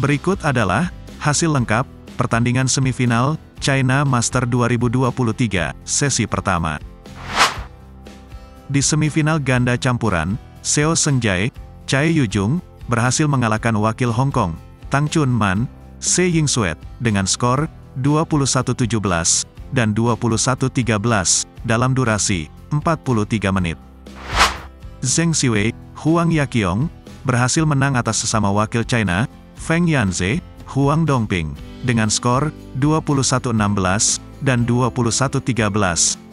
Berikut adalah hasil lengkap pertandingan semifinal China Master 2023 sesi pertama. Di semifinal ganda campuran, Seo Seung-jae, Chai Yu-jung berhasil mengalahkan wakil Hong Kong, Tang Chun Man, Se Ying Suet dengan skor 21-17 dan 21-13 dalam durasi 43 menit. Zheng Siwei, Huang Yaqiong berhasil menang atas sesama wakil China, Feng Yanze, Huang Dongping, dengan skor 21-16 dan 21-13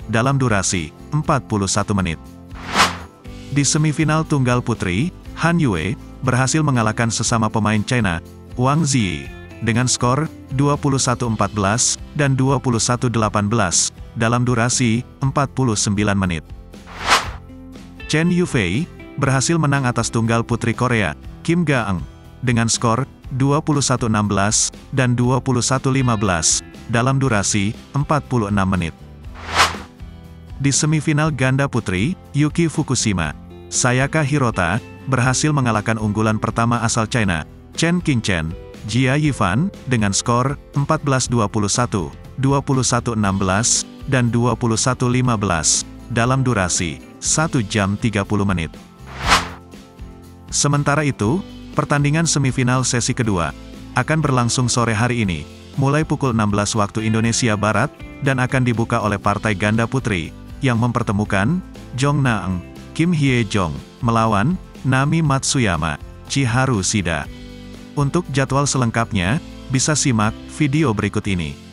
dalam durasi 41 menit. Di semifinal tunggal putri, Han Yue berhasil mengalahkan sesama pemain China, Wang Ziyi, dengan skor 21-14 dan 21-18 dalam durasi 49 menit. Chen Yufei berhasil menang atas tunggal putri Korea, Kim Ga-eung, dengan skor 21-16 dan 21-15 dalam durasi 46 menit. Di semifinal ganda putri, Yuki Fukushima, Sayaka Hirota, berhasil mengalahkan unggulan pertama asal China, Chen Qingchen, Jia Yifan, dengan skor 14-21, 21-16, dan 21-15, dalam durasi 1 jam 30 menit. Sementara itu, pertandingan semifinal sesi kedua akan berlangsung sore hari ini, mulai pukul 16 waktu Indonesia Barat, dan akan dibuka oleh partai ganda putri, yang mempertemukan Jong Naeng, Kim Hye Jong, melawan Nami Matsuyama, Chiharu Shida. Untuk jadwal selengkapnya, bisa simak video berikut ini.